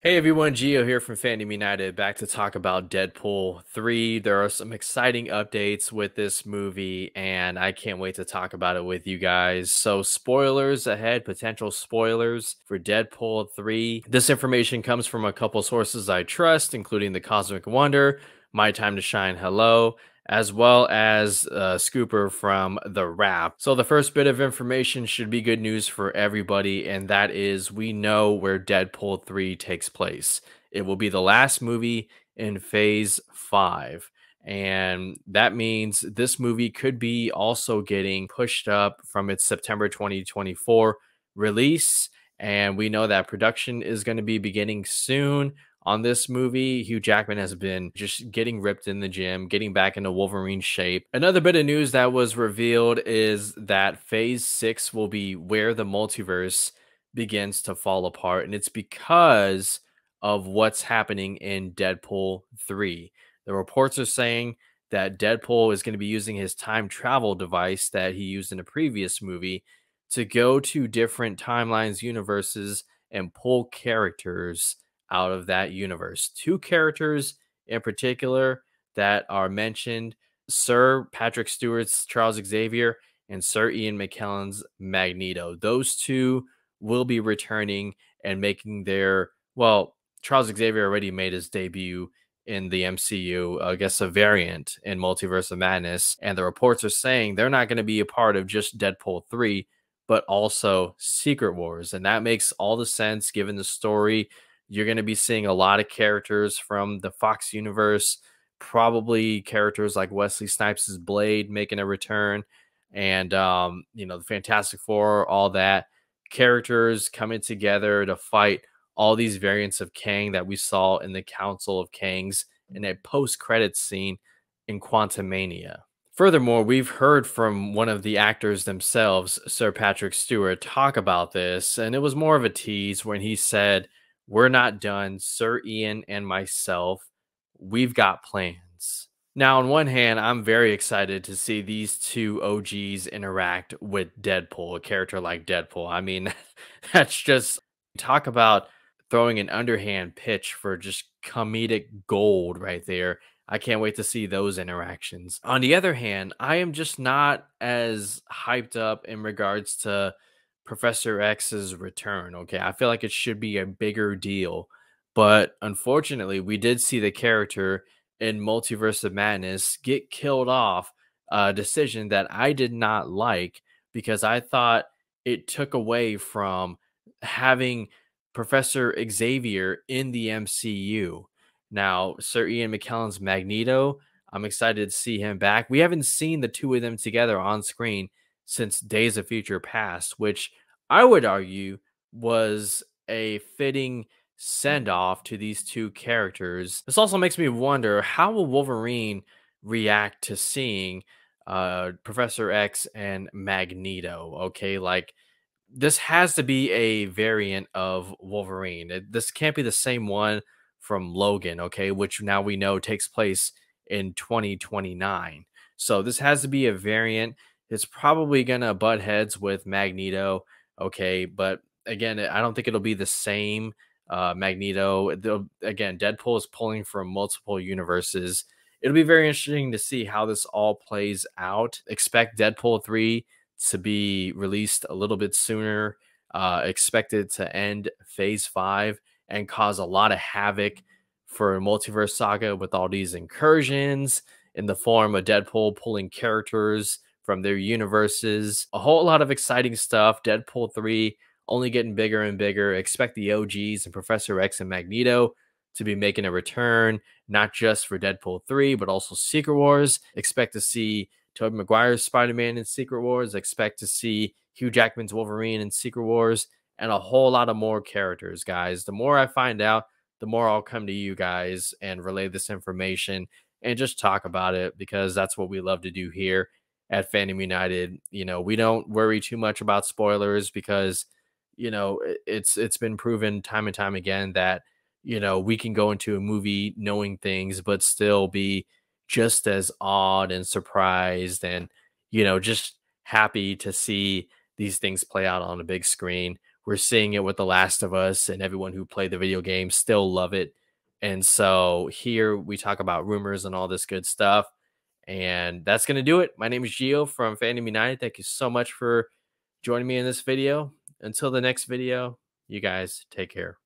Hey everyone, Gio here from Fandom United, back to talk about Deadpool 3. There are some exciting updates with this movie, and I can't wait to talk about it with you guys. So, spoilers ahead, potential spoilers for Deadpool 3. This information comes from a couple sources I trust, including the Cosmic Wonder, My Time to Shine Hello, as well as uh, Scooper from The Wrap. So, the first bit of information should be good news for everybody, and that is we know where Deadpool 3 takes place. It will be the last movie in phase five. And that means this movie could be also getting pushed up from its September 2024 release. And we know that production is going to be beginning soon on this movie, Hugh Jackman has been just getting ripped in the gym, getting back into Wolverine shape. Another bit of news that was revealed is that phase six will be where the multiverse begins to fall apart. And it's because of what's happening in Deadpool 3. The reports are saying that Deadpool is going to be using his time travel device that he used in a previous movie to go to different timelines, universes, and pull characters out of that universe. Two characters in particular that are mentioned Sir Patrick Stewart's Charles Xavier and Sir Ian McKellen's Magneto. Those two will be returning and making their, well, Charles Xavier already made his debut in the MCU, I guess a variant in Multiverse of Madness. And the reports are saying they're not going to be a part of just Deadpool 3, but also Secret Wars. And that makes all the sense given the story you're going to be seeing a lot of characters from the Fox universe, probably characters like Wesley Snipes' Blade making a return, and um, you know the Fantastic Four, all that characters coming together to fight all these variants of Kang that we saw in the Council of Kangs in a post-credits scene in Quantumania. Furthermore, we've heard from one of the actors themselves, Sir Patrick Stewart, talk about this, and it was more of a tease when he said we're not done. Sir Ian and myself, we've got plans. Now, on one hand, I'm very excited to see these two OGs interact with Deadpool, a character like Deadpool. I mean, that's just talk about throwing an underhand pitch for just comedic gold right there. I can't wait to see those interactions. On the other hand, I am just not as hyped up in regards to Professor X's return. Okay, I feel like it should be a bigger deal, but unfortunately, we did see the character in Multiverse of Madness get killed off. A decision that I did not like because I thought it took away from having Professor Xavier in the MCU. Now, Sir Ian McKellen's Magneto, I'm excited to see him back. We haven't seen the two of them together on screen since Days of Future Past, which I would argue was a fitting send off to these two characters. This also makes me wonder how will Wolverine react to seeing uh, Professor X and Magneto? Okay, like this has to be a variant of Wolverine. It, this can't be the same one from Logan, okay, which now we know takes place in 2029. So this has to be a variant. It's probably going to butt heads with Magneto okay. But again, I don't think it'll be the same. Uh, Magneto, again, Deadpool is pulling from multiple universes. It'll be very interesting to see how this all plays out. Expect Deadpool 3 to be released a little bit sooner. Uh, expected to end phase five and cause a lot of havoc for a multiverse saga with all these incursions in the form of Deadpool pulling characters from their universes. A whole lot of exciting stuff. Deadpool 3 only getting bigger and bigger. Expect the OGs and Professor X and Magneto to be making a return, not just for Deadpool 3, but also Secret Wars. Expect to see Tobey Maguire's Spider-Man in Secret Wars. Expect to see Hugh Jackman's Wolverine in Secret Wars, and a whole lot of more characters, guys. The more I find out, the more I'll come to you guys and relay this information and just talk about it because that's what we love to do here at Fandom United. You know, we don't worry too much about spoilers because you know it's it's been proven time and time again that you know we can go into a movie knowing things but still be just as awed and surprised and you know just happy to see these things play out on a big screen we're seeing it with The Last of Us, and everyone who played the video game still love it. And so here we talk about rumors and all this good stuff. And that's going to do it. My name is Gio from Fandom United. Thank you so much for joining me in this video. Until the next video, you guys take care.